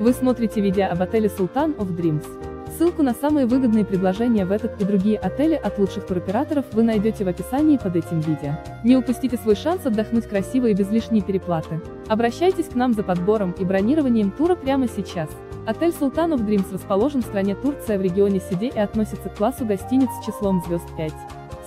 Вы смотрите видео об отеле Sultan of Dreams. Ссылку на самые выгодные предложения в этот и другие отели от лучших туроператоров вы найдете в описании под этим видео. Не упустите свой шанс отдохнуть красиво и без лишней переплаты. Обращайтесь к нам за подбором и бронированием тура прямо сейчас. Отель Sultan of Dreams расположен в стране Турция в регионе Сиде и относится к классу гостиниц с числом звезд 5.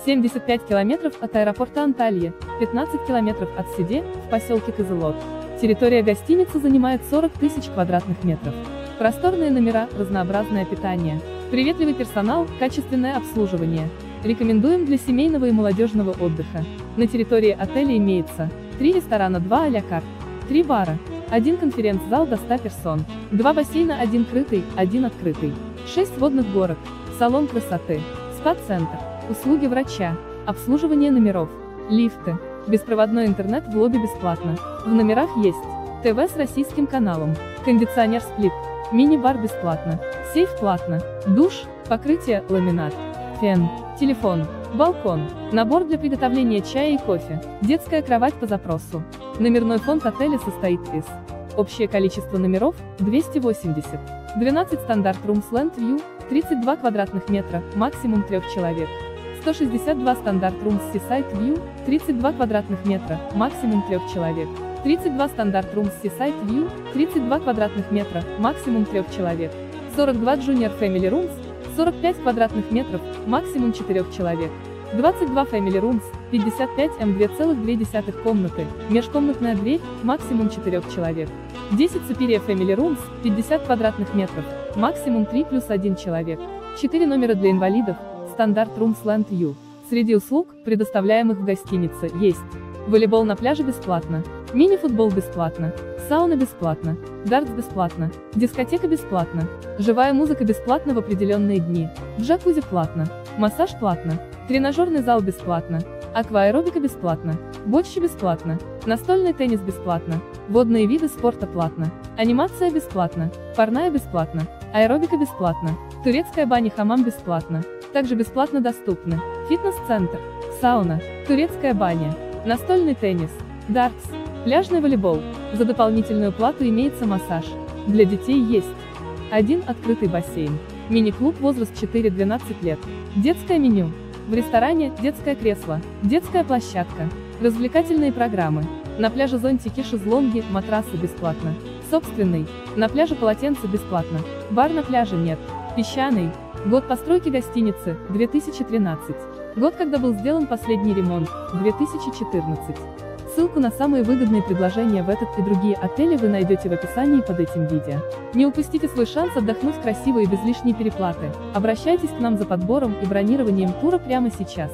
75 километров от аэропорта Анталья, 15 километров от Сиде, в поселке Козелот. Территория гостиницы занимает 40 тысяч квадратных метров. Просторные номера, разнообразное питание, приветливый персонал, качественное обслуживание. Рекомендуем для семейного и молодежного отдыха. На территории отеля имеется 3 ресторана, 2 а-ля карт, 3 бара, 1 конференц-зал до 100 персон, 2 бассейна, 1 крытый, 1 открытый, 6 водных горок, салон красоты, спа-центр, услуги врача, обслуживание номеров, лифты, беспроводной интернет в лобби бесплатно. В номерах есть ТВ с российским каналом, кондиционер сплит, мини-бар бесплатно, сейф платно, душ, покрытие, ламинат, фен, телефон, балкон, набор для приготовления чая и кофе, детская кровать по запросу. Номерной фонд отеля состоит из Общее количество номеров – 280. 12 стандарт Rooms Land View, 32 квадратных метра, максимум 3 человек. 162 стандарт Rooms Seaside View, 32 квадратных метра, максимум 3 человек. 32 стандарт Rooms Seaside View, 32 квадратных метра, максимум 3 человек. 42 Junior Family Rooms, 45 квадратных метров, максимум 4 человек. 22 Family Rooms, 55 М 2,2 комнаты, межкомнатная дверь, максимум 4 человек. 10 Superior Family Rooms, 50 квадратных метров, максимум 3 плюс 1 человек. 4 номера для инвалидов, стандарт Rooms Land U. Среди услуг, предоставляемых в гостинице, есть волейбол на пляже бесплатно, мини-футбол бесплатно, сауна бесплатно, дартс бесплатно, дискотека бесплатно, живая музыка бесплатно в определенные дни, джакузи платно, массаж платно, тренажерный зал бесплатно, акваэробика бесплатно, бочки бесплатно, настольный теннис бесплатно, водные виды спорта платно, анимация бесплатно, парная бесплатно, аэробика бесплатно, турецкая баня хамам бесплатно, также бесплатно доступны. Фитнес-центр, сауна, турецкая баня, настольный теннис, дартс, пляжный волейбол. За дополнительную плату имеется массаж. Для детей есть. Один открытый бассейн, мини-клуб возраст 4-12 лет, детское меню, в ресторане детское кресло, детская площадка, развлекательные программы, на пляже зонтики, шезлонги, матрасы бесплатно, собственный, на пляже полотенце бесплатно, бар на пляже нет, песчаный, Год постройки гостиницы – 2013. Год, когда был сделан последний ремонт – 2014. Ссылку на самые выгодные предложения в этот и другие отели вы найдете в описании под этим видео. Не упустите свой шанс отдохнуть красиво и без лишней переплаты. Обращайтесь к нам за подбором и бронированием тура прямо сейчас.